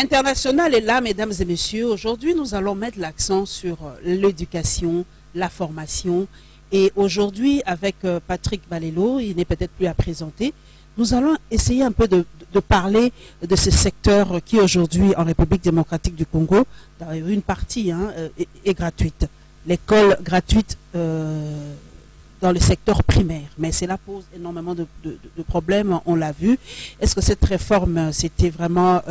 L'international est là, mesdames et messieurs. Aujourd'hui, nous allons mettre l'accent sur euh, l'éducation, la formation. Et aujourd'hui, avec euh, Patrick Balelo, il n'est peut-être plus à présenter, nous allons essayer un peu de, parler de ce secteur qui aujourd'hui en République démocratique du Congo, une partie hein, euh, est, gratuite. L'école gratuite dans le secteur primaire. Mais cela pose énormément de, problèmes, on l'a vu. Est-ce que cette réforme, c'était vraiment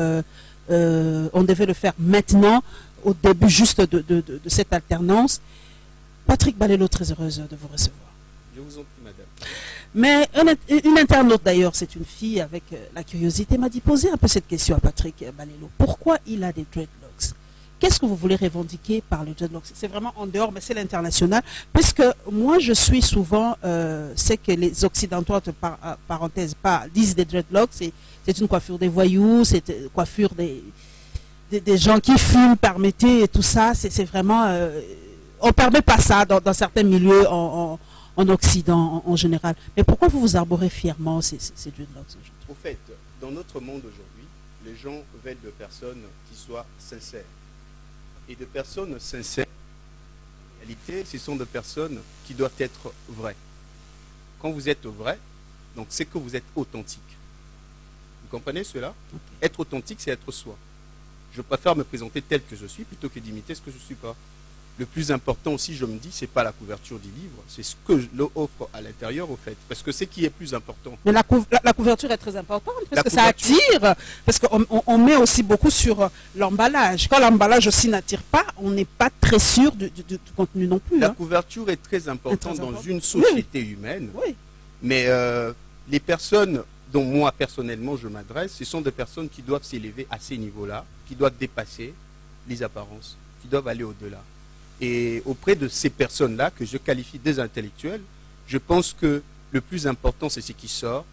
on devait le faire maintenant, au début juste de, cette alternance. Patrick Balelo, très heureuse de vous recevoir. Je vous en prie, madame. Mais une, internaute d'ailleurs, c'est une fille avec euh, la curiosité, m'a dit poser un peu cette question à Patrick Balelo. Pourquoi il a des dreadlocks? Qu'est-ce que vous voulez revendiquer par le dreadlocks C'est vraiment en dehors, mais c'est l'international. Puisque moi, je suis souvent, euh, c'est que les Occidentaux, par, parenthèse, pas, disent des dreadlocks, c'est une coiffure des voyous, c'est une coiffure des, gens qui fument, permettez, et tout ça. C'est vraiment... Euh, on ne permet pas ça dans, certains milieux en, Occident en, général. Mais pourquoi vous vous arborez fièrement ces, ces, dreadlocks aujourd'hui Au fait, dans notre monde aujourd'hui, les gens veulent de personnes qui soient sincères. Et de personnes sincères, en réalité, ce sont des personnes qui doivent être vraies. Quand vous êtes vrai, donc c'est que vous êtes authentique. Vous comprenez cela? Être authentique, c'est être soi. Je préfère me présenter tel que je suis plutôt que d'imiter ce que je ne suis pas. Le plus important aussi, je me dis, c'est pas la couverture du livre, c'est ce que je offre à l'intérieur, au fait. Parce que c'est qui est plus important. Mais la, couverture est très importante, parce que ça attire, parce qu'on met aussi beaucoup sur euh, l'emballage. Quand l'emballage aussi n'attire pas, on n'est pas très sûr du, contenu non plus. La hein. couverture est très importante dans une société humaine. Oui. Mais euh, les personnes dont moi personnellement je m'adresse, ce sont des personnes qui doivent s'élever à ces niveaux-là, qui doivent dépasser les apparences, qui doivent aller au-delà. Et auprès de ces personnes-là, que je qualifie des intellectuels, je pense que le plus important, c'est ce qui sort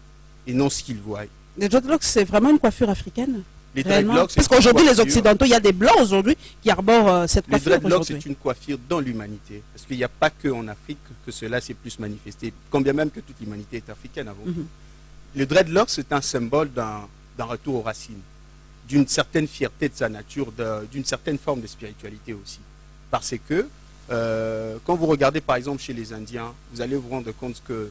et non ce qu'ils voient. Les dreadlocks, c'est vraiment une coiffure africaine? Les dreadlocks, Parce qu'aujourd'hui, les Occidentaux, il y a des Blancs aujourd'hui qui arborent euh, cette coiffure. Les dreadlocks, c'est une coiffure dans l'humanité. Parce qu'il n'y a pas qu'en Afrique que cela s'est plus manifesté. Combien même que toute l'humanité est africaine avant. Mhm. Le dreadlock, c'est un symbole d'un retour aux racines, d'une certaine fierté de sa nature, d'une certaine forme de spiritualité aussi. Parce que euh, quand vous regardez par exemple chez les Indiens, vous allez vous rendre compte que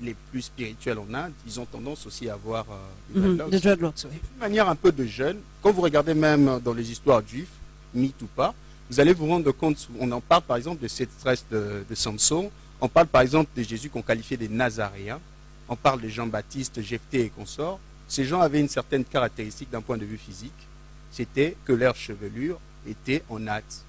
les plus spirituels en Inde, ils ont tendance aussi à avoir euh, des dreadlocks. De manière un peu de jeune. Quand vous regardez même dans les histoires juives, mythes ou pas, vous allez vous rendre compte, on en parle par exemple de cette stress de, de Samson, on parle par exemple de Jésus qu'on qualifiait des Nazaréens, on parle de Jean-Baptiste, Jephthé et consorts, ces gens avaient une certaine caractéristique d'un point de vue physique, c'était que leur chevelure était en natte,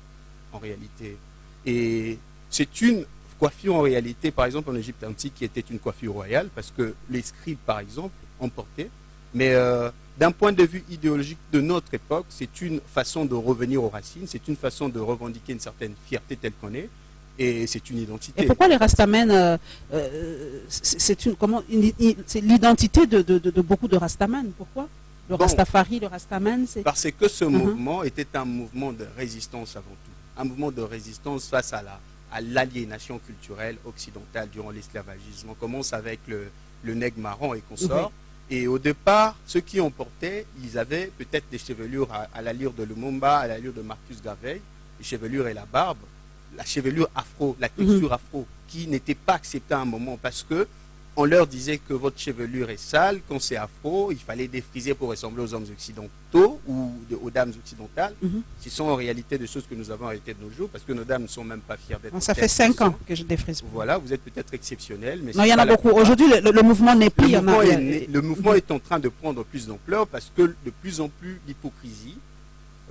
en réalité. Et c'est une coiffure en réalité, par exemple en Égypte antique, qui était une coiffure royale, parce que les scribes, par exemple, en portaient. Mais euh, d'un point de vue idéologique de notre époque, c'est une façon de revenir aux racines, c'est une façon de revendiquer une certaine fierté telle qu'on est et c'est une identité. Et pourquoi les Rastamènes, euh, euh, c'est une comment c'est l'identité de, beaucoup de Rastamènes Pourquoi? Le Rastafari, le Rastaman, c'est parce que ce uh-huh. mouvement était un mouvement de résistance avant tout, un mouvement de résistance face à la à l'aliénation culturelle occidentale durant l'esclavagisme. On commence avec le, le nègre marron et consorts. Et au départ, ceux qui ont porté, ils avaient peut-être des chevelures à, à l'allure de Lumumba, à l'allure de Marcus Garvey, les chevelures et la barbe la chevelure afro, la texture mhm. afro, qui n'était pas acceptée à un moment parce que on leur disait que votre chevelure est sale, quand c'est afro, il fallait défriser pour ressembler aux hommes occidentaux ou aux dames occidentales. Mhm. Ce sont en réalité des choses que nous avons arrêtées de nos jours parce que nos dames ne sont même pas fières d'être. Ça fait cinq ans que je défrise. Voilà, vous êtes peut-être exceptionnel. Mais non, il y en a beaucoup. Aujourd'hui, le, mouvement n'est plus. Le, mouvement, est, le mouvement est en train de prendre plus d'ampleur parce que de plus en plus l'hypocrisie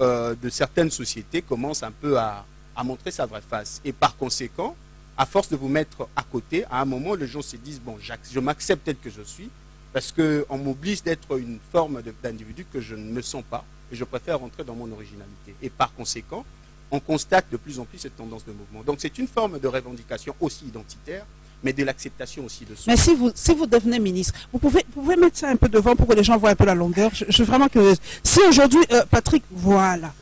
euh, de certaines sociétés commence un peu à, à montrer sa vraie face. Et par conséquent, à force de vous mettre à côté, à un moment, les gens se disent, bon, je m'accepte tel que je suis, parce qu'on m'oblige d'être une forme d'individu que je ne me sens pas, et je préfère rentrer dans mon originalité. Et par conséquent, on constate de plus en plus cette tendance de mouvement. Donc c'est une forme de revendication aussi identitaire, mais de l'acceptation aussi de soi. Mais si vous, si vous devenez ministre, vous pouvez, vous pouvez mettre ça un peu devant pour que les gens voient un peu la longueur. Je, suis vraiment curieuse. Si aujourd'hui, euh, Patrick, voilà,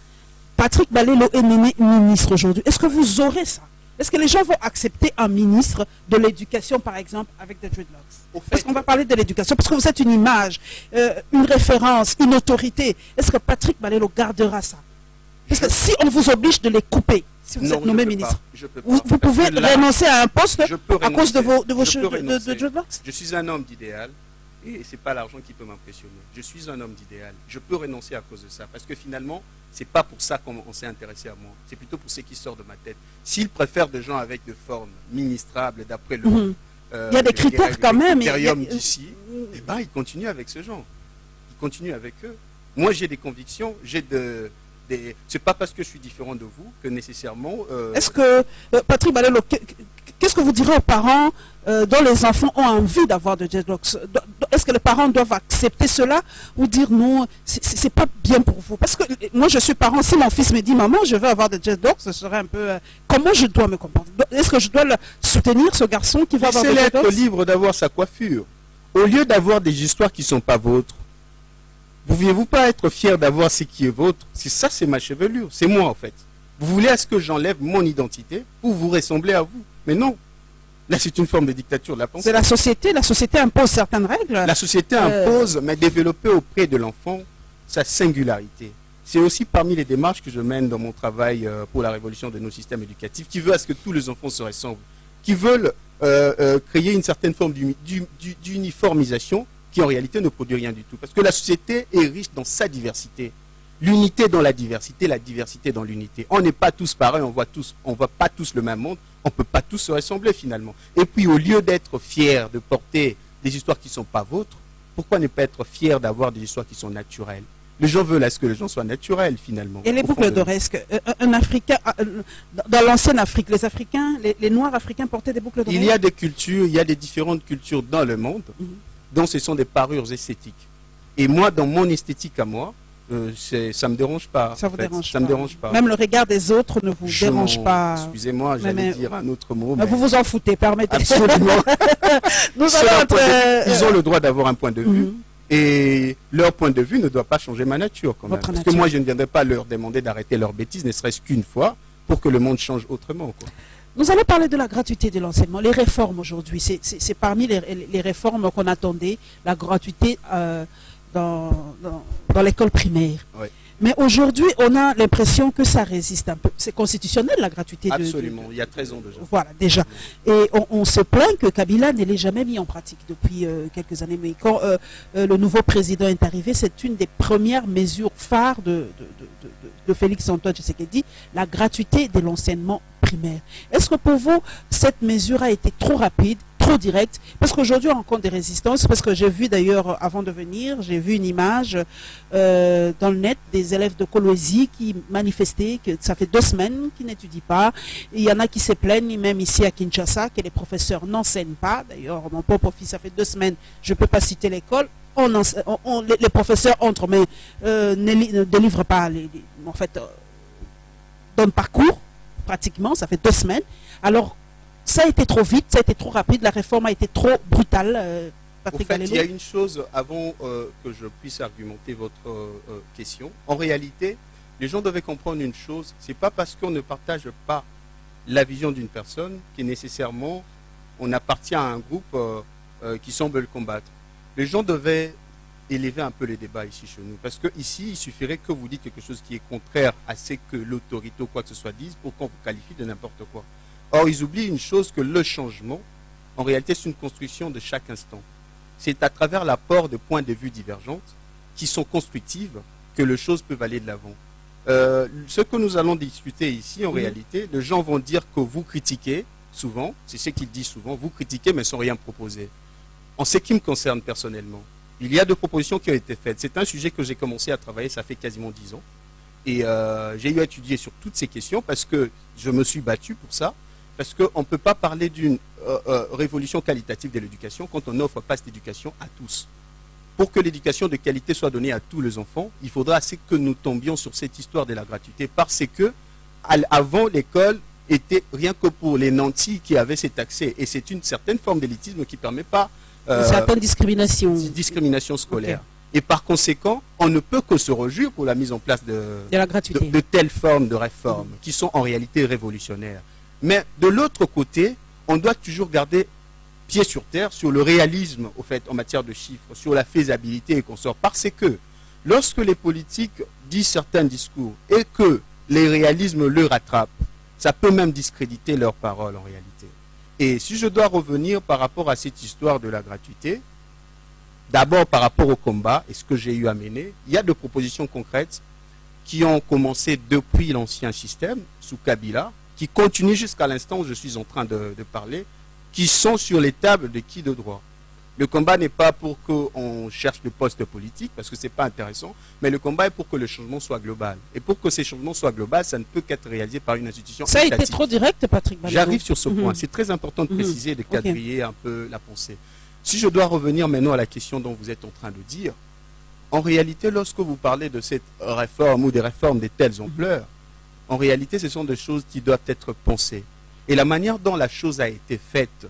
Patrick Balélo est ministre aujourd'hui. Est-ce que vous aurez ça? Est-ce que les gens vont accepter un ministre de l'éducation, par exemple, avec des dreadlocks? Est-ce qu'on va parler de l'éducation Parce que vous êtes une image, euh, une référence, une autorité. Est-ce que Patrick Balelo gardera ça? Parce que si on vous oblige de les couper, si vous êtes nommé ministre, vous, pouvez renoncer à un poste à cause de vos, de vos de, dreadlocks? Je suis un homme d'idéal. Et ce n'est pas l'argent qui peut m'impressionner. Je suis un homme d'idéal. Je peux renoncer à cause de ça. Parce que finalement, ce n'est pas pour ça qu'on s'est intéressé à moi. C'est plutôt pour ce qui sort de ma tête. S'il préfère des gens avec de formes ministrables, d'après le. Euh, il y a des critères quand même. d'ici, eh ben, il continue avec ce genre. Il continue avec eux. Moi, j'ai des convictions, j'ai de, des... C'est pas parce que je suis différent de vous que nécessairement. Euh, Est-ce que euh, Patrick Balelo, Qu'est-ce que vous direz aux parents euh, dont les enfants ont envie d'avoir de dreadlocks Est-ce que les parents doivent accepter cela ou dire non, c'est pas bien pour vous? Parce que moi, je suis parent. Si mon fils me dit maman, je veux avoir des dreadlocks, ce serait un peu. Comment je dois me comporter? Est-ce que je dois le soutenir ce garçon qui va avoir des dreadlocks être libre d'avoir sa coiffure. Au lieu d'avoir des histoires qui ne sont pas vôtres, pouviez-vous pas être fier d'avoir ce qui est vôtre? Si ça, c'est ma chevelure, c'est moi en fait. Vous voulez à ce que j'enlève mon identité ou vous ressemblez à vous mais non. Là, c'est une forme de dictature de la pensée. C'est la société. La société impose certaines règles. La société euh, impose, mais développer auprès de l'enfant sa singularité. C'est aussi parmi les démarches que je mène dans mon travail euh, pour la révolution de nos systèmes éducatifs, qui veut à ce que tous les enfants se ressemblent, qui veulent euh, créer une certaine forme d'uniformisation qui en réalité ne produit rien du tout. Parce que la société est riche dans sa diversité. L'unité dans la diversité, la diversité dans l'unité. On n'est pas tous pareils, on voit tous, on voit pas tous le même monde, on ne peut pas tous se ressembler finalement. Et puis au lieu d'être fier de porter des histoires qui ne sont pas vôtres, pourquoi ne pas être fier d'avoir des histoires qui sont naturelles? Les gens veulent à ce que les gens soient naturels finalement. Et les boucles d'oreilles, euh, un Africain, euh, dans l'ancienne Afrique, les Africains, les, Noirs africains portaient des boucles d'oreilles? Il y a des cultures, il y a des différentes cultures dans le monde, mhm. Dont ce sont des parures esthétiques. Et moi, dans mon esthétique à moi, euh, ça me dérange pas. Ça vous dérange ça pas. me dérange pas. Même le regard des autres ne vous dérange pas. Excusez-moi, j'allais dire un autre mot. Mais... Vous vous en foutez, permettez. Absolument. Nous Ils ont le droit d'avoir un point de vue. Mhm. Et leur point de vue ne doit pas changer ma nature quand même. Parce que moi, je ne viendrai pas leur demander d'arrêter leurs bêtises, ne serait-ce qu'une fois, pour que le monde change autrement. Nous allons parler de la gratuité de l'enseignement, les réformes aujourd'hui. C'est parmi les, réformes qu'on attendait, la gratuité. Euh, dans, dans, l'école primaire. Mais aujourd'hui, on a l'impression que ça résiste un peu. C'est constitutionnel, la gratuité. Absolument, il y a 13 ans déjà. Voilà, déjà. Et on, se plaint que Kabila ne l'ait jamais mis en pratique depuis euh, quelques années. Mais quand euh, euh, le nouveau président est arrivé, c'est une des premières mesures phares de, de, de Félix Antoine Tshisekedi, la gratuité de l'enseignement primaire. Est-ce que pour vous, cette mesure a été trop rapide direct. Parce qu'aujourd'hui, on rencontre des résistances. Parce que j'ai vu d'ailleurs, avant de venir, j'ai vu une image euh, dans le net des élèves de Colosie qui manifestaient que ça fait deux semaines qu'ils n'étudient pas. Il y en a qui se plaignent, même ici à Kinshasa, que les professeurs n'enseignent pas. D'ailleurs, mon propre fils, ça fait deux semaines, je peux pas citer l'école. On, les, professeurs entrent, mais euh, ne, délivrent pas, les, en fait, euh, le parcours, pratiquement, ça fait deux semaines. Alors, ça a été trop vite, ça a été trop rapide, la réforme a été trop brutale. Euh, Patrick fait, il y a une chose avant euh, que je puisse argumenter votre euh, question. En réalité, les gens devaient comprendre une chose, c'est pas parce qu'on ne partage pas la vision d'une personne que nécessairement on appartient à un groupe qui semble le combattre. Les gens devaient élever un peu les débats ici chez nous. Parce que ici, il suffirait que vous dites quelque chose qui est contraire à ce que l'autorité ou quoi que ce soit dise pour qu'on vous qualifie de n'importe quoi. Or, ils oublient une chose que le changement, en réalité, c'est une construction de chaque instant. C'est à travers l'apport de points de vue divergentes qui sont constructives que les choses peuvent aller de l'avant. Euh, ce que nous allons discuter ici, en réalité, les gens vont dire que vous critiquez souvent, c'est ce qu'ils disent souvent, vous critiquez mais sans rien proposer. En ce qui me concerne personnellement, il y a deux propositions qui ont été faites. C'est un sujet que j'ai commencé à travailler, ça fait quasiment dix ans. Et euh, j'ai eu à étudier sur toutes ces questions parce que je me suis battu pour ça. Parce qu'on ne peut pas parler d'une euh, euh, révolution qualitative de l'éducation quand on n'offre pas cette éducation à tous. Pour que l'éducation de qualité soit donnée à tous les enfants, il faudra assez que nous tombions sur cette histoire de la gratuité parce que avant l'école était rien que pour les nantis qui avaient cet accès et c'est une certaine forme d'élitisme qui ne permet pas euh, une certaine discrimination discrimination scolaire. Et par conséquent, on ne peut que se réjouir pour la mise en place de, de, la gratuité. de, telles formes de réformes qui sont en réalité révolutionnaires. Mais de l'autre côté, on doit toujours garder pied sur terre sur le réalisme, en matière de chiffres, sur la faisabilité et qu'on sort. Parce que lorsque les politiques disent certains discours et que les réalismes le rattrapent, ça peut même discréditer leurs paroles en réalité. Et si je dois revenir par rapport à cette histoire de la gratuité, d'abord par rapport au combat et ce que j'ai eu à mener, il y a des propositions concrètes qui ont commencé depuis l'ancien système, sous Kabila, qui continuent jusqu'à l'instant où je suis en train de, de parler, qui sont sur les tables de qui de droit. Le combat n'est pas pour qu'on cherche le poste politique, parce que ce n'est pas intéressant, mais le combat est pour que le changement soit global. Et pour que ces changements soient globaux, ça ne peut qu'être réalisé par une institution Ça a été trop direct, Patrick. J'arrive sur ce point. Mhm. C'est très important de Mhm. préciser, de quadriller un peu la pensée. Si je dois revenir maintenant à la question dont vous êtes en train de dire, en réalité, lorsque vous parlez de cette réforme ou des réformes de telles ampleurs, en réalité, ce sont des choses qui doivent être pensées. Et la manière dont la chose a été faite,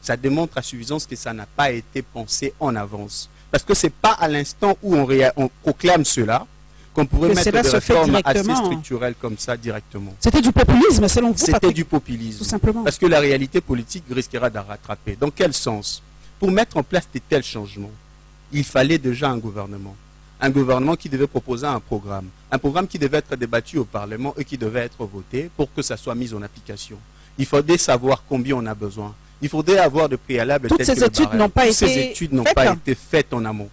ça démontre à suffisance que ça n'a pas été pensé en avance. Parce que ce n'est pas à l'instant où on, proclame cela qu'on pourrait Que mettre des réformes assez structurelles comme ça directement. C'était du populisme, selon vous, C'était du populisme. Tout simplement. Parce que la réalité politique risquera d'en rattraper. Dans quel sens? Pour mettre en place de tels changements, il fallait déjà un gouvernement. Un gouvernement qui devait proposer un programme. Un programme qui devait être débattu au Parlement et qui devait être voté pour que ça soit mis en application. Il faudrait savoir combien on a besoin. Il faudrait avoir de préalables. Toutes ces études n'ont pas Toutes ces été études n'ont faites. pas été faites en amont.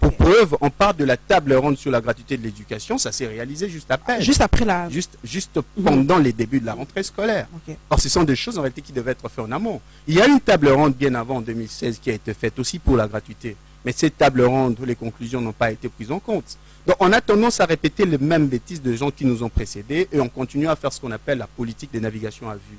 Pour preuve, on parle de la table ronde sur la gratuité de l'éducation. Ça s'est réalisé juste après. Juste après la... Juste, juste pendant les débuts de la rentrée scolaire. Or, ce sont des choses en réalité qui devaient être faites en amont. Il y a une table ronde bien avant, en 2016, qui a été faite aussi pour la gratuité. Mais cette table ronde, les conclusions n'ont pas été prises en compte. Donc, on a tendance à répéter les mêmes bêtises de gens qui nous ont précédés et on continue à faire ce qu'on appelle la politique de navigation à vue.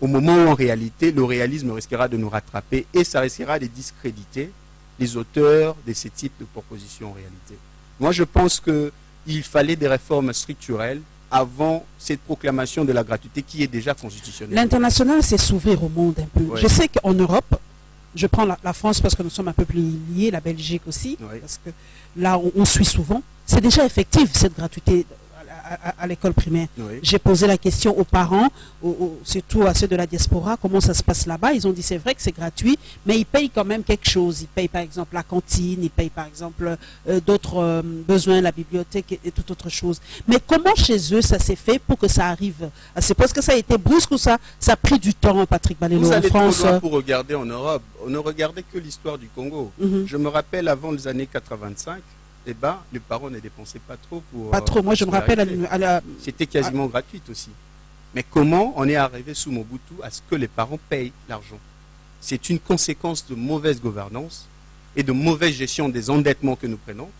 Au moment où, en réalité, le réalisme risquera de nous rattraper et ça risquera de discréditer les auteurs de ces types de propositions en réalité. Moi, je pense qu'il fallait des réformes structurelles avant cette proclamation de la gratuité qui est déjà constitutionnelle. L'international, c'est s'ouvrir au monde un peu. Ouais. Je sais qu'en Europe, je prends la, la France parce que nous sommes un peu plus liés, la Belgique aussi, parce que là, on, on suit souvent. C'est déjà effectif, cette gratuité à, à- à l'école primaire. Oui. J'ai posé la question aux parents, surtout à ceux de la diaspora, comment ça se passe là-bas. Ils ont dit c'est vrai que c'est gratuit, mais ils payent quand même quelque chose. Ils payent par exemple la cantine, ils payent par exemple euh, d'autres euh, besoins, la bibliothèque et, et toute autre chose. Mais comment chez eux ça s'est fait pour que ça arrive? À ce point Est-ce que ça a été brusque ou ça, ça a pris du temps, Patrick Balélo, en trop France? loin euh, pour regarder en Europe. On ne regardait que l'histoire du Congo. mhm. Je me rappelle avant les années 85, eh ben, les parents ne dépensaient pas trop pour. Pas euh, trop. Moi, je me rappelle à, la- C'était quasiment gratuit aussi. Mais comment on est arrivé sous Mobutu à ce que les parents payent l'argent? C'est une conséquence de mauvaise gouvernance et de mauvaise gestion des endettements que nous prenons.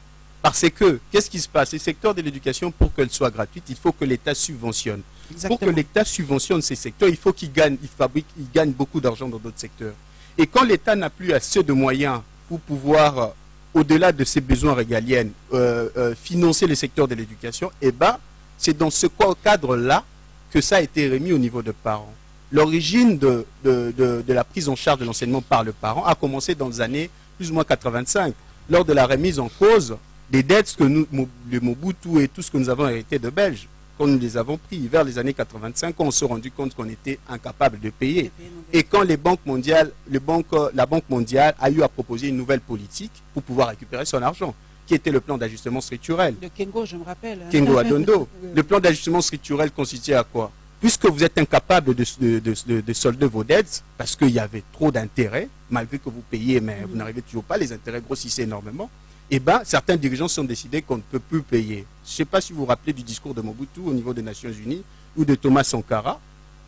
Parce que, qu'est-ce qui se passe? Le secteur de l'éducation, pour qu'elle soit gratuite, il faut que l'État subventionne. Pour que Exactement. l'État subventionne ces secteurs, il faut qu'il gagne, il fabrique, il gagne beaucoup d'argent dans d'autres secteurs. Et quand l'État n'a plus assez de moyens pour pouvoir, euh, au-delà de ses besoins régaliens, euh, euh, financer les secteurs de l'éducation, eh ben, c'est dans ce cadre-là que ça a été remis au niveau des parents. L'origine de, de, de- de la prise en charge de l'enseignement par le parent a commencé dans les années plus ou moins 85, lors de la remise en cause des dettes que nous, le Mobutu et tout ce que nous avons hérité de Belges, quand nous les avons pris vers les années 85, quand on s'est rendu compte qu'on était incapable de payer. Et quand les banques mondiales, les banques, la Banque mondiale a eu à proposer une nouvelle politique pour pouvoir récupérer son argent, qui était le plan d'ajustement structurel. De Kengo, je me rappelle. hein. Kengo Adondo. Le plan d'ajustement structurel consistait à quoi? Puisque vous êtes incapable de, de, de- de- de solder vos dettes, parce qu'il y avait trop d'intérêts, malgré que vous payez, mais vous n'arrivez toujours pas, les intérêts grossissaient énormément, eh ben, certains dirigeants sont décidés qu'on ne peut plus payer. Je ne sais pas si vous vous rappelez du discours de Mobutu au niveau des Nations Unies ou de Thomas Sankara.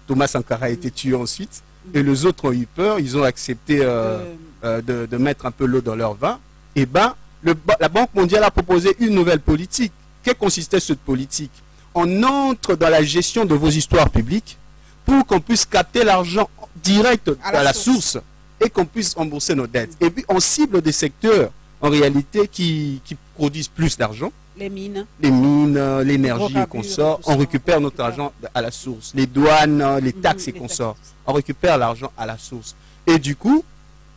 Thomas Sankara a été tué ensuite, et les autres ont eu peur, ils ont accepté euh, Euh, euh, de, de mettre un peu l'eau dans leur vin, et ben, le la Banque mondiale a proposé une nouvelle politique. Que consistait cette politique? On entre dans la gestion de vos histoires publiques pour qu'on puisse capter l'argent direct À la, source. source. et qu'on puisse rembourser nos dettes. Et puis, on cible des secteurs, en réalité, qui, qui produisent plus d'argent les mines. les mines, l'énergie Gros qu'on sort, on récupère notre argent à la source. Les douanes, les Mhm, taxes et qu'on sort, on récupère l'argent à la source. Et du coup,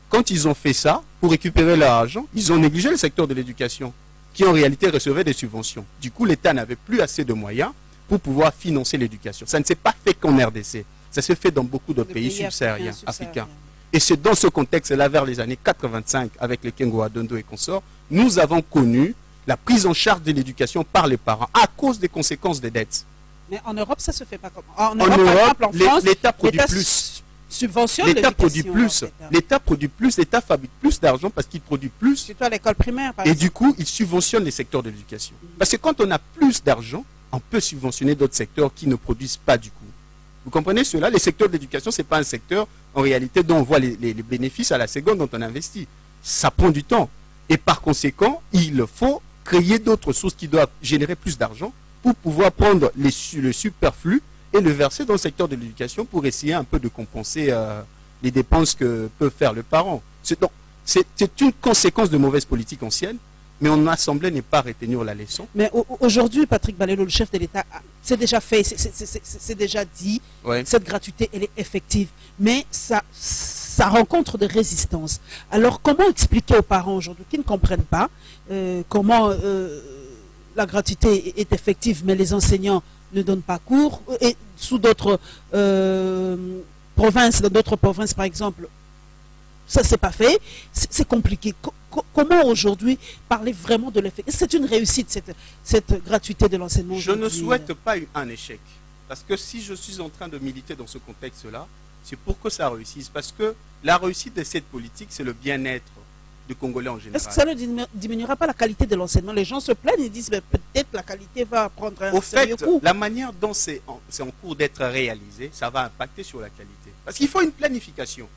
quand ils ont fait ça, pour récupérer leur argent, ils ont négligé le secteur de l'éducation, qui en réalité recevait des subventions. Du coup, l'État n'avait plus assez de moyens pour pouvoir financer l'éducation. Ça ne s'est pas fait qu'en RDC. Ça se fait dans beaucoup de pays, pays subsahariens, africains, africains. Et c'est dans ce contexte-là, vers les années 85, avec les Kengo Adondo et consorts, nous avons connu la prise en charge de l'éducation par les parents à cause des conséquences des dettes. Mais en Europe, ça se fait pas comme En En Europe, par Europe, exemple, en France, l'État produit plus. subventionne L'État produit plus. en hein. L'État produit plus, l'État fabrique plus d'argent parce qu'il produit plus. Surtout à l'école primaire, par Et exemple. du coup, il subventionne les secteurs de l'éducation. Parce que quand on a plus d'argent, on peut subventionner d'autres secteurs qui ne produisent pas du coup. Vous comprenez cela? Les secteurs de l'éducation, ce n'est pas un secteur, en réalité, dont on voit les, bénéfices à la seconde dont on investit. Ça prend du temps. Et par conséquent, il faut créer d'autres sources qui doivent générer plus d'argent pour pouvoir prendre le superflu et le verser dans le secteur de l'éducation pour essayer un peu de compenser euh, les dépenses que peut faire le parent. C'est- c'est une conséquence de mauvaise politique ancienne, mais en assemblée n'est pas retenir la leçon. Mais au- aujourd'hui, Patrick Balelo, le chef de l'État, c'est déjà fait, c'est- déjà dit. Ouais. Cette gratuité, elle est effective. Mais ça, ça rencontre des résistances. Alors, comment expliquer aux parents aujourd'hui qui ne comprennent pas euh, comment euh, la gratuité est- effective, mais les enseignants ne donnent pas cours? Et sous d'autres euh, provinces, dans d'autres provinces, par exemple, ça c'est pas fait. C'est compliqué. Co- co- comment aujourd'hui parler vraiment de l'effet? C'est une réussite, cette, cette gratuité de l'enseignement Je ne souhaite pas un échec. Parce que si je suis en train de militer dans ce contexte-là, c'est pour que ça réussisse. Parce que la réussite de cette politique, c'est le bien-être du Congolais en général. Est-ce que ça ne diminu- diminuera pas la qualité de l'enseignement? Les gens se plaignent et disent mais peut-être la qualité va prendre un Au fait, coup. la manière dont c'est en, cours d'être réalisé, ça va impacter sur la qualité. Parce qu'il faut une planification.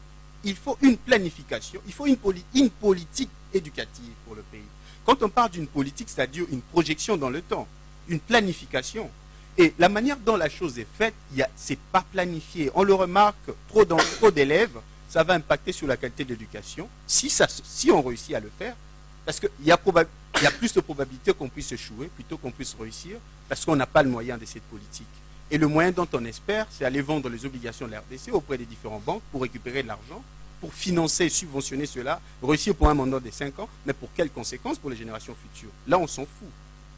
Il faut une planification. Il faut une, poli- une politique éducative pour le pays. Quand on parle d'une politique, c'est-à-dire une projection dans le temps, une planification. Et la manière dont la chose est faite, a- c'est pas planifié. On le remarque, trop d'élèves, ça va impacter sur la qualité de l'éducation. Si, si on réussit à le faire, parce qu'il y, y a plus de probabilité qu'on puisse échouer plutôt qu'on puisse réussir, parce qu'on n'a pas le moyen de cette politique. Et le moyen dont on espère, c'est aller vendre les obligations de la RDC auprès des différentes banques pour récupérer de l'argent, pour financer et subventionner cela, réussir pour un mandat de 5 ans, mais pour quelles conséquences pour les générations futures? Là, on s'en fout.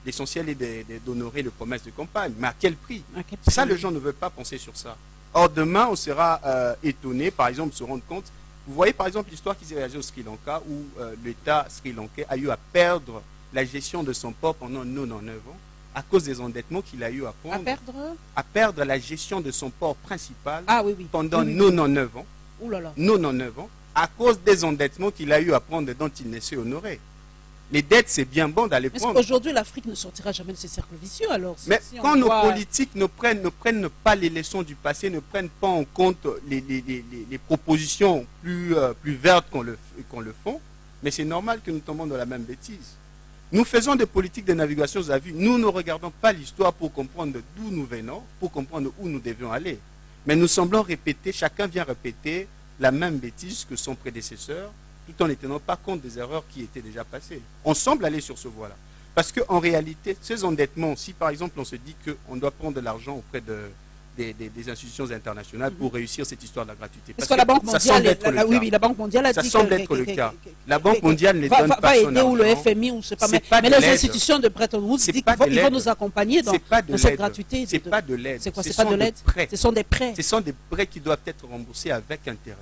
L'essentiel est d'honorer les promesses de campagne, mais à quel prix? À quel ça, les gens ne veulent pas penser sur ça. Or, demain, on sera euh, étonné, par exemple, de se rendre compte. Vous voyez, par exemple, l'histoire qui s'est réalisée au Sri Lanka, où euh, l'État sri lankais a eu à perdre la gestion de son port pendant 99 ans, à cause des endettements qu'il a eu à À prendre, perdre? À perdre la gestion de son port principal Ah oui, oui. pendant Oui, oui. 99 ans, Là là. 99 ans, à cause des endettements qu'il a eu à prendre et dont il ne s'est honoré. Les dettes, c'est bien bon d'aller prendre. qu'aujourd'hui l'Afrique ne sortira jamais de ce cercle vicieux alors Mais si quand nos politiques ne prennent, ne prennent pas les leçons du passé, ne prennent pas en compte les, les- les- propositions plus, euh, plus vertes qu'on le, qu'on le font, mais c'est normal que nous tombons dans la même bêtise. Nous faisons des politiques de navigation à vue. Nous ne regardons pas l'histoire pour comprendre d'où nous venons, pour comprendre où nous devions aller. Mais nous semblons répéter, chacun vient répéter la même bêtise que son prédécesseur, tout en ne tenant pas compte des erreurs qui étaient déjà passées. On semble aller sur ce voie-là. Parce qu'en réalité, ces endettements, si par exemple on se dit qu'on doit prendre de l'argent auprès de, des, des- des institutions internationales pour réussir cette histoire de la gratuité. Parce que la Banque mondiale, être la- la- oui, oui, la Banque mondiale a Ça dit semble que- être que- le cas. La Banque que- mondiale ne va, donne va- pas va aider ou le. FMI ou je sais pas, mais, pas mais de les institutions de Bretton Woods disent qu'ils vont, nous accompagner dans, dans cette gratuité. C'est pas de l'aide. C'est quoi Ce C'est pas de l'aide. Ce sont des prêts. Ce sont des prêts qui doivent être remboursés avec intérêt.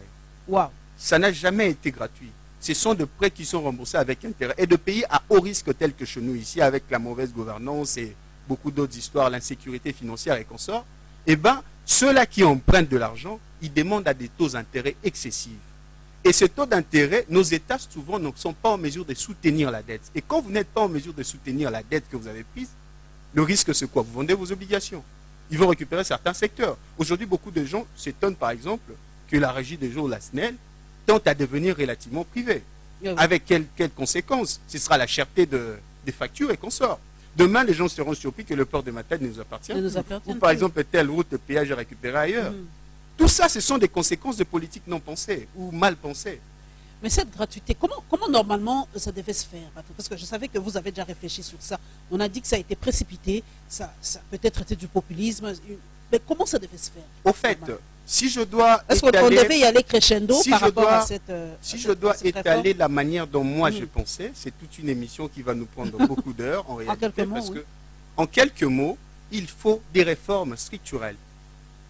Waouh. Ça n'a jamais été gratuit. Ce sont des prêts qui sont remboursés avec intérêt. Et de pays à haut risque tels que chez nous ici, avec la mauvaise gouvernance et beaucoup d'autres histoires, l'insécurité financière et consorts, eh bien, ceux-là qui empruntent de l'argent, ils demandent à des taux d'intérêt excessifs. Et ces taux d'intérêt, nos États souvent ne sont pas en mesure de soutenir la dette. Et quand vous n'êtes pas en mesure de soutenir la dette que vous avez prise, le risque c'est quoi? Vous vendez vos obligations. Ils vont récupérer certains secteurs. Aujourd'hui, beaucoup de gens s'étonnent par exemple que la régie des jours, la SNEL, tente à devenir relativement privée. Avec quelles, quelles conséquences? Ce sera la cherté de, des factures et consorts. Demain, les gens seront surpris que le port de Matane ne nous appartient nous Ou par exemple, telle route de péage récupérée ailleurs. Mhm. Tout ça, ce sont des conséquences de politiques non pensées ou mal pensées. Mais cette gratuité, comment, comment normalement ça devait se faire Parce que je savais que vous avez déjà réfléchi sur ça. On a dit que ça a été précipité, ça, ça peut-être été du populisme. Mais comment ça devait se faire Au fait. Si je dois Est-ce qu'on étaler, devait y aller crescendo si par je rapport à dois- cette. euh, si à je cette- dois réforme étaler la manière dont moi Mhm. je pensais, c'est toute une émission qui va nous prendre beaucoup d'heures en réalité. quelques mots, parce oui. que, en quelques mots, il faut des réformes structurelles.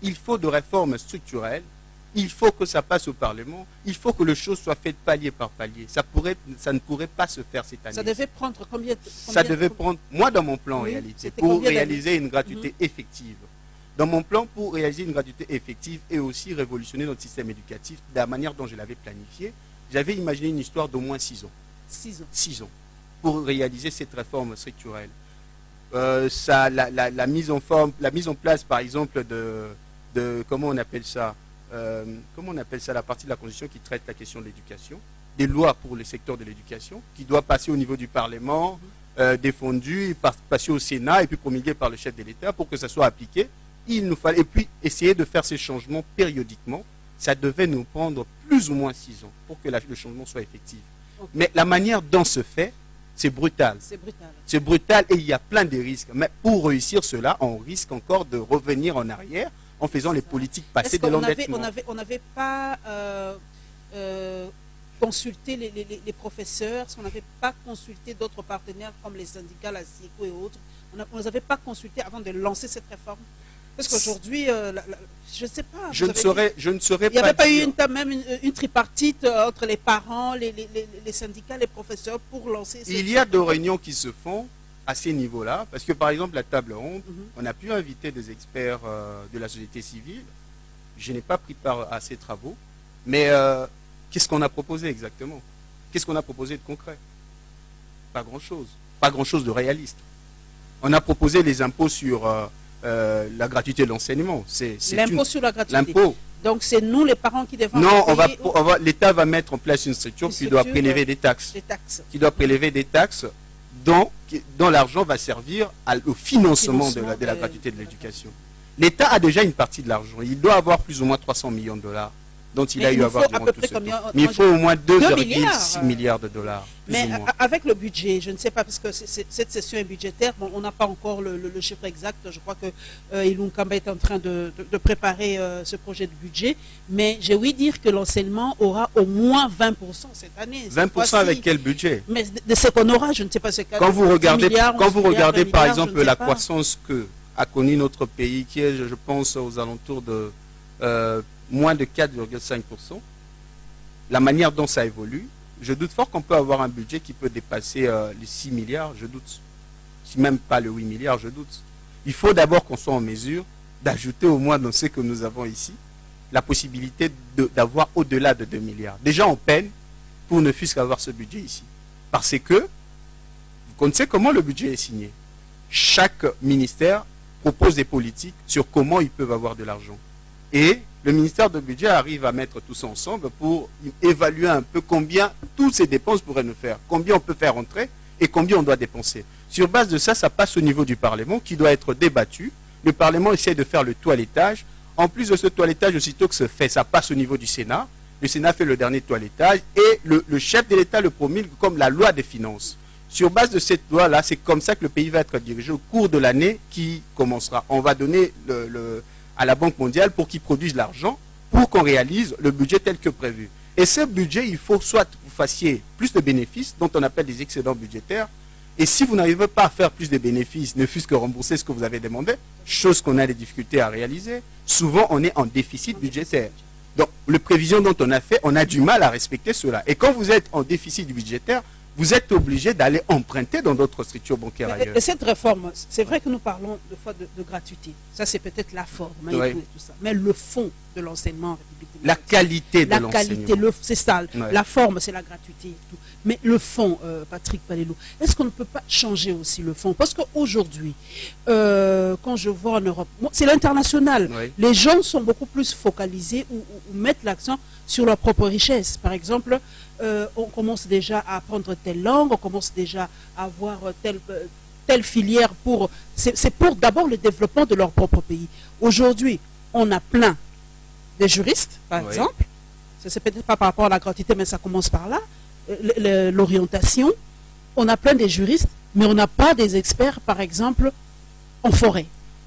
Il faut des réformes structurelles. Il faut que ça passe au Parlement. Il faut que les choses soient faites palier par palier. Ça, pourrait, ça ne pourrait pas se faire cette année. Ça devait prendre combien, de Ça devait prendre, moi dans mon plan en réalité, pour réaliser une gratuité mhm. effective. Dans mon plan, pour réaliser une gratuité effective et aussi révolutionner notre système éducatif de la manière dont je l'avais planifié, j'avais imaginé une histoire d'au moins six ans. Six ans. Six ans. Pour réaliser cette réforme structurelle. Euh, ça, la, mise en forme, la mise en place, par exemple, de, de comment on appelle ça, euh, comment on appelle ça, la partie de la Constitution qui traite la question de l'éducation, des lois pour le secteur de l'éducation, qui doit passer au niveau du Parlement, euh, défendu, passer au Sénat et puis promulgué par le chef de l'État pour que ça soit appliqué. Il nous fallait, et puis essayer de faire ces changements périodiquement. Ça devait nous prendre plus ou moins six ans pour que le changement soit effectif. Mais la manière dont se fait, c'est brutal. C'est brutal. C'est brutal et il y a plein de risques. Mais pour réussir cela, on risque encore de revenir en arrière en faisant les politiques passées de l'endettement. On n'avait pas euh, euh, consulté les, professeurs, on n'avait pas consulté d'autres partenaires comme les syndicats, la CICO et autres? On ne les avait pas consultés avant de lancer cette réforme? Parce qu'aujourd'hui, euh, je ne sais pas. Je ne, saurais, je ne saurais pas. Il n'y avait pas eu une, même une, tripartite euh, entre les parents, les, syndicats, les professeurs pour lancer. Il y a deux réunions qui se font à ces niveaux-là. Parce que par exemple, la table ronde, mhm. on a pu inviter des experts euh, de la société civile. Je n'ai pas pris part à ces travaux. Mais qu'est-ce qu'on a proposé exactement? Qu'est-ce qu'on a proposé de concret? Pas grand-chose. Pas grand-chose de réaliste. On a proposé les impôts sur euh, la gratuité de l'enseignement. C'est l'impôt sur la gratuité. Donc c'est nous les parents qui devons. Non, on va, l'État va mettre en place une structure, qui doit prélever des taxes, Qui doit prélever des taxes dont, dont l'argent va servir au financement, de, la, de la gratuité de l'éducation. L'État a déjà une partie de l'argent. Il doit avoir plus ou moins 300 millions de dollars dont il a eu à avoir durant tout ce temps. Mais il faut au moins 2,6 milliards. de dollars. Mais avec le budget, je ne sais pas, parce que cette session est budgétaire, on n'a pas encore le, chiffre exact. Je crois que euh, Ilun Kamba est en train de, préparer euh, ce projet de budget. Mais j'ai ouï dire que l'enseignement aura au moins 20% cette année. 20% avec quel budget? Mais de, ce qu'on aura, je ne sais pas ce Quand vous regardez, quand vous regardez par exemple la croissance que a connue notre pays, qui est, je pense, aux alentours de... Euh, moins de 4,5%. La manière dont ça évolue, je doute fort qu'on peut avoir un budget qui peut dépasser euh, les 6 milliards, je doute. Si même pas le 8 milliards, je doute. Il faut d'abord qu'on soit en mesure d'ajouter au moins dans ce que nous avons ici, la possibilité d'avoir au-delà de 2 milliards. Déjà, on peine pour ne fût-ce qu'avoir ce budget ici. Parce que, vous connaissez comment le budget est signé. Chaque ministère propose des politiques sur comment ils peuvent avoir de l'argent. Et le ministère de budget arrive à mettre tout ça ensemble pour évaluer un peu combien toutes ces dépenses pourraient nous faire, combien on peut faire entrer et combien on doit dépenser. Sur base de ça, ça passe au niveau du Parlement qui doit être débattu. Le Parlement essaie de faire le toilettage. En plus de ce toilettage, aussitôt que se fait, ça passe au niveau du Sénat. Le Sénat fait le dernier toilettage et le, chef de l'État le promulgue comme la loi des finances. Sur base de cette loi-là, c'est comme ça que le pays va être dirigé au cours de l'année qui commencera. On va donner le à la Banque mondiale pour qu'ils produisent l'argent, pour qu'on réalise le budget tel que prévu. Et ce budget, il faut soit vous fassiez plus de bénéfices, dont on appelle des excédents budgétaires, et si vous n'arrivez pas à faire plus de bénéfices, ne fût-ce que rembourser ce que vous avez demandé, chose qu'on a des difficultés à réaliser, souvent on est en déficit budgétaire. Donc, les prévisions dont on a fait, on a du mal à respecter cela. Et quand vous êtes en déficit budgétaire, vous êtes obligé d'aller emprunter dans d'autres structures bancaires ailleurs. Et cette réforme, c'est vrai que nous parlons de fois de, gratuité. Ça, c'est peut-être la forme, hein, mais le fond de l'enseignement La qualité de l'enseignement. La qualité, c'est ça. La forme, c'est la gratuité. Mais le fond, euh, Patrick Palello, est-ce qu'on ne peut pas changer aussi le fond? Parce qu'aujourd'hui, euh, quand je vois en Europe, c'est l'international. Les gens sont beaucoup plus focalisés ou mettent l'accent sur leur propre richesse. Par exemple, euh, on commence déjà à apprendre telle langue, on commence déjà à avoir telle, telle filière pour... C'est pour d'abord le développement de leur propre pays. Aujourd'hui, on a plein de juristes, par exemple. Ce n'est peut-être pas par rapport à la gratuité, mais ça commence par là. Euh, l'orientation. On a plein de juristes, mais on n'a pas des experts, par exemple, en forêt.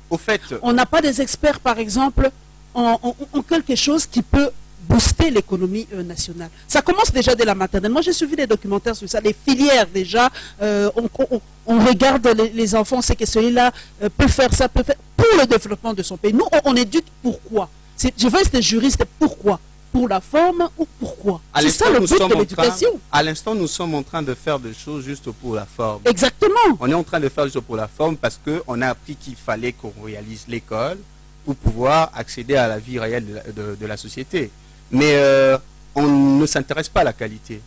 Au fait, on n'a pas des experts, par exemple, en quelque chose qui peut booster l'économie euh, nationale. Ça commence déjà dès la maternelle. Moi, j'ai suivi des documentaires sur ça, les filières déjà. euh, on, on- on regarde les, les enfants, c'est que celui-là euh, peut faire ça, peut faire pour le développement de son pays. Nous, on, on éduque pourquoi Je veux être juriste, pourquoi? Pour la forme ou pourquoi C'est ça l'instant, le nous but sommes de en l'éducation. train- À l'instant, nous sommes en train de faire des choses juste pour la forme. Exactement. On est en train de faire juste pour la forme parce qu'on a appris qu'il fallait qu'on réalise l'école pour pouvoir accéder à la vie réelle de la, de- de la société. Mais euh, on ne s'intéresse pas à la qualité.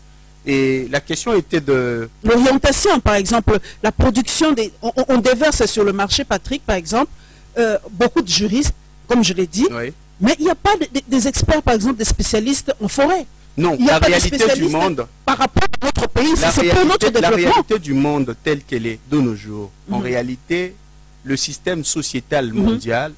Et la question était de... L'orientation, par exemple, la production des. On déverse sur le marché, Patrick, par exemple, euh, beaucoup de juristes, comme je l'ai dit, Oui. Mais il n'y a pas de- de- des experts, par exemple, des spécialistes en forêt. Non, Il y a la pas de réalité du monde, Par rapport à notre pays, c'est pour notre réalité, la développement. réalité du monde telle qu'elle est de nos jours, en Mhm. réalité, le système sociétal Mhm. mondial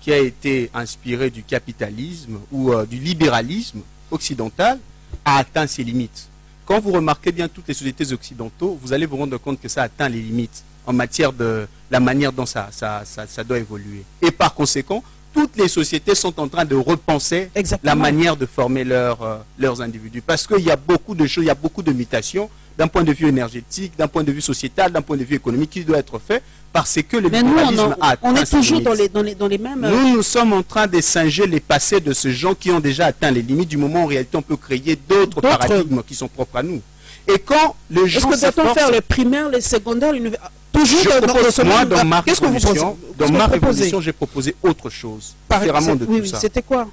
qui a été inspiré du capitalisme ou euh, du libéralisme occidental a atteint ses limites. Quand vous remarquez bien toutes les sociétés occidentaux, vous allez vous rendre compte que ça atteint les limites en matière de la manière dont ça, ça, ça, ça doit évoluer. Et par conséquent, toutes les sociétés sont en train de repenser Exactement. la manière de former leurs, euh, leurs individus. Parce qu'il y a beaucoup de choses, il y a beaucoup de mutations d'un point de vue énergétique, d'un point de vue sociétal, d'un point de vue économique qui doit être fait parce que le Mais nous, on, en- a atteint on est toujours dans les, dans, les, dans les mêmes. euh, Nous, nous sommes en train de singer les passés de ces gens qui ont déjà atteint les limites du moment où en réalité on peut créer d'autres paradigmes qui sont propres à nous. Et quand les Est-ce gens que doit-on faire les primaires, les secondaires, l'université Toujours je dans, moi, dans ma Qu'est-ce que vous pensez Dans ma révolution, j'ai proposé autre chose, Par, différemment de oui, tout ça. C'était quoi?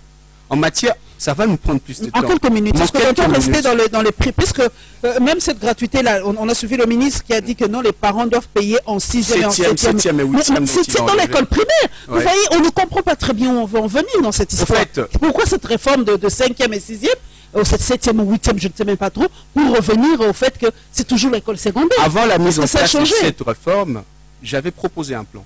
En matière, ça va nous prendre plus de en temps. En quelques minutes, parce que peut rester dans, dans les prix, puisque euh, même cette gratuité-là, on, on, a suivi le ministre qui a dit que non, les parents doivent payer en 6e et en 7e. et 8e. C'est dans l'école primaire. Ouais. Vous voyez, on ne comprend pas très bien où on veut en venir dans cette histoire. En fait, Pourquoi cette réforme de 5e et 6e au 7e ou 8e, je ne sais même pas trop, pour revenir au fait que c'est toujours l'école secondaire. Avant la mise en place de cette réforme, j'avais proposé un plan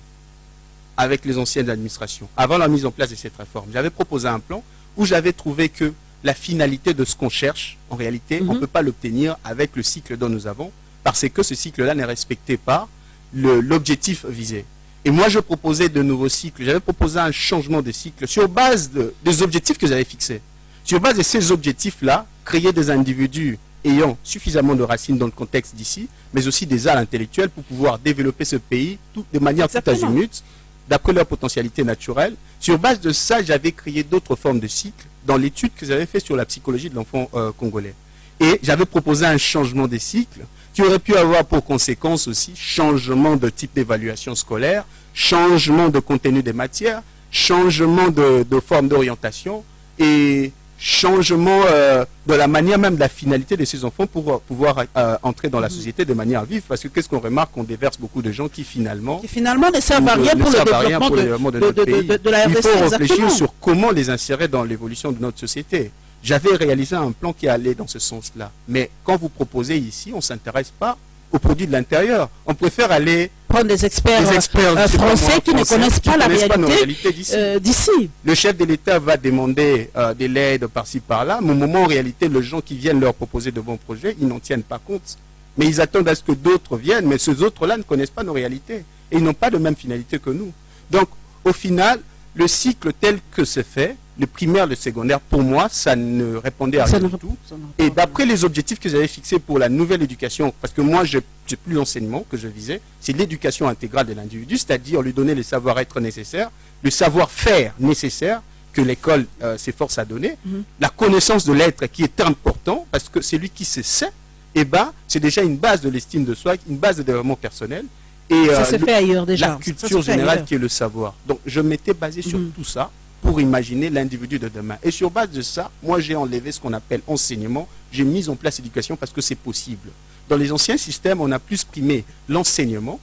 avec les anciennes administrations. Avant la mise en place de cette réforme, j'avais proposé un plan où j'avais trouvé que la finalité de ce qu'on cherche, en réalité, on ne peut pas l'obtenir avec le cycle dont nous avons, parce que ce cycle-là n'est respecté pas l'objectif visé. Et moi, je proposais de nouveaux cycles. J'avais proposé un changement de cycle sur base des objectifs que j'avais fixés. Sur base de ces objectifs-là, créer des individus ayant suffisamment de racines dans le contexte d'ici, mais aussi des arts intellectuels pour pouvoir développer ce pays tout, de manière tout azimut, d'après leur potentialité naturelle. Sur base de ça, j'avais créé d'autres formes de cycles dans l'étude que j'avais fait sur la psychologie de l'enfant euh, congolais. Et j'avais proposé un changement des cycles qui aurait pu avoir pour conséquence aussi changement de type d'évaluation scolaire, changement de contenu des matières, changement de, de forme d'orientation et changement euh, de la manière même de la finalité de ces enfants pour euh, pouvoir euh, entrer dans la société de manière vive. Parce que qu'est-ce qu'on remarque? Qu'on déverse beaucoup de gens qui finalement Qui finalement ne servent à rien pour le développement pour de, développement de de, notre de- pays. de- la Il RDC. faut réfléchir exactement. sur comment les insérer dans l'évolution de notre société. J'avais réalisé un plan qui allait dans ce sens-là. Mais quand vous proposez ici, on ne s'intéresse pas aux produits de l'intérieur. On préfère aller Prendre des experts, des euh, experts euh, français qui ne connaissent pas la connaissent réalité d'ici. euh, d'ici. Le chef de l'État va demander euh, de l'aide par-ci par-là, mais au moment en réalité, les gens qui viennent leur proposer de bons projets, ils n'en tiennent pas compte. Mais ils attendent à ce que d'autres viennent, mais ces autres-là ne connaissent pas nos réalités. Et ils n'ont pas de même finalité que nous. Donc, au final, le cycle tel que c'est fait, le primaire, le secondaire, pour moi, ça ne répondait à Ça rien du tout. Et d'après les objectifs que j'avais fixés pour la nouvelle éducation, parce que moi, je n'ai plus l'enseignement que je visais, c'est l'éducation intégrale de l'individu, c'est-à-dire lui donner le savoir-être nécessaire, le savoir-faire nécessaire que l'école euh, s'efforce à donner, Mhm. la connaissance de l'être qui est important, parce que c'est lui qui se sait, et ben, c'est déjà une base de l'estime de soi, une base de développement personnel. Et Ça euh, le- fait ailleurs déjà. la culture générale ailleurs. qui est le savoir. Donc je m'étais basé sur Mhm. tout ça pour imaginer l'individu de demain. Et sur base de ça, moi j'ai enlevé ce qu'on appelle enseignement, j'ai mis en place éducation parce que c'est possible. Dans les anciens systèmes, on a plus primé l'enseignement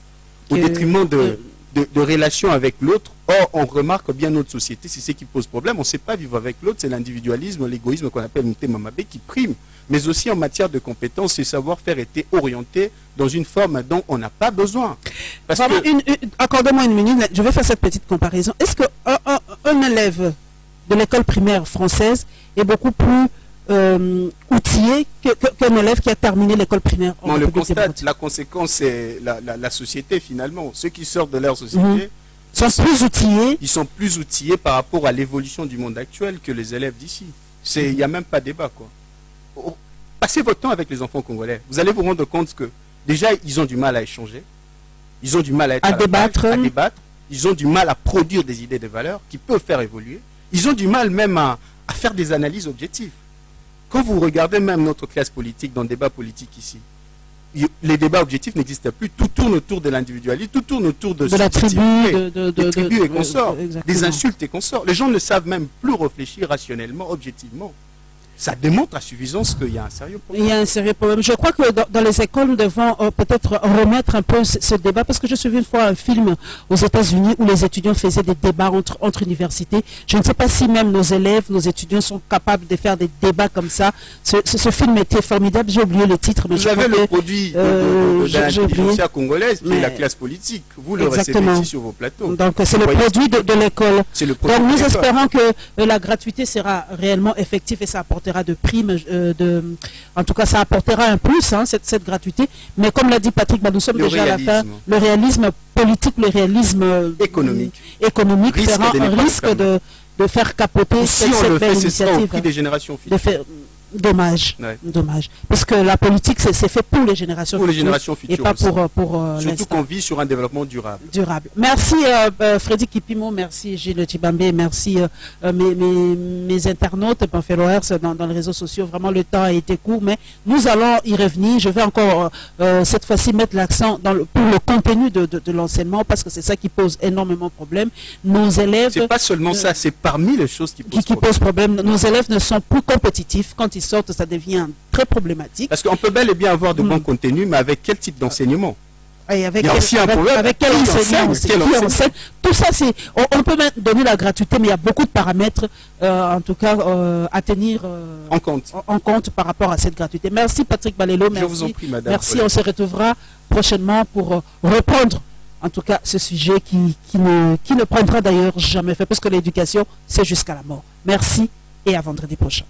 au Que- détriment de, que- de, de relations avec l'autre. Or, on remarque bien notre société, c'est ce qui pose problème. On ne sait pas vivre avec l'autre, c'est l'individualisme, l'égoïsme qu'on appelle Mouté Mamabé qui prime. Mais aussi en matière de compétences et savoir-faire était orienté dans une forme dont on n'a pas besoin. Que Accordez-moi une minute, je vais faire cette petite comparaison. Est-ce qu'un un, élève de l'école primaire française est beaucoup plus euh, outillé qu'un élève qui a terminé l'école primaire en Non, le la conséquence, c'est la, la- la société finalement. Ceux qui sortent de leur société, Mhm. sont plus outillés ils sont plus outillés par rapport à l'évolution du monde actuel que les élèves d'ici. Il n'y a même pas débat, quoi. Oh, Passez votre temps avec les enfants congolais. Vous allez vous rendre compte que déjà, ils ont du mal à échanger. Ils ont du mal à être À la page, débattre. à débattre. Ils ont du mal à produire des idées, des valeurs qui peuvent faire évoluer. Ils ont du mal même à, à faire des analyses objectives. Quand vous regardez même notre classe politique dans le débat politique ici, les débats objectifs n'existent plus. Tout tourne autour de l'individualisme, tout tourne autour de, De la tribu, de, de, des de- tribus de- et consorts, des insultes et consorts. Les gens ne savent même plus réfléchir rationnellement, objectivement. Ça démontre à suffisance qu'il y a un sérieux Il problème. y a un sérieux problème. Je crois que dans, dans les écoles, nous devons euh, peut-être remettre un peu ce, ce débat, parce que je suis vu une fois un film aux États-Unis où les étudiants faisaient des débats entre, entre universités. Je ne sais pas si même nos élèves, nos étudiants sont capables de faire des débats comme ça. Ce, ce- ce film était formidable. J'ai oublié le titre, mais Vous je avez le que- produit de, de- euh, de- l'intelligentsia congolaise, qui est Mais- la classe politique. Vous le recevez Exactement. ici sur vos plateaux. donc c'est le produit de, l'école. Donc nous espérons que euh, la gratuité sera réellement effective et ça apportera de primes, euh, de, en tout cas ça apportera un plus, hein, cette, cette gratuité. Mais comme l'a dit Patrick, bah, nous sommes Le déjà à la fin. Le réalisme politique, le réalisme euh, Économique. économique Risque de risque faire. de, de faire capoter Si cette, on cette le fait, belle c'est au initiative. prix des générations de futures. faire, dommage, Ouais. dommage. Parce que la politique, c'est fait pour les générations Pour les futures générations et futures. pas aussi. pour, euh, pour euh, Surtout qu'on vit sur un développement durable. durable. Merci euh, euh, Freddy Kipimo, merci Gilles Tibambé, merci euh, euh, mes, mes, mes internautes, Panfeloers dans, dans les réseaux sociaux. Vraiment, le temps a été court, mais nous allons y revenir. Je vais encore cette fois-ci mettre l'accent dans le, pour le contenu de, de, de l'enseignement parce que c'est ça qui pose énormément de problèmes. Nos élèves C'est pas seulement ça, c'est parmi les choses qui posent qui problème, nos élèves ne sont plus compétitifs. Quand ils sortent, ça devient très problématique. Parce qu'on peut bel et bien avoir de Mm. bons contenus, mais avec quel type d'enseignement Et avec quel, aussi un avec- problème. avec quel enseignant enseigne enseigne enseigne Tout ça, c'est. On, on peut même donner la gratuité, mais il y a beaucoup de paramètres, euh, en tout cas, euh, à tenir euh, en compte en, en compte par rapport à cette gratuité. Merci Patrick Balélo. Je vous en Merci. prie, madame. Merci. On se retrouvera prochainement pour reprendre, en tout cas, ce sujet qui, qui, ne, qui ne prendra d'ailleurs jamais fait, parce que l'éducation, c'est jusqu'à la mort. Merci et à vendredi prochain.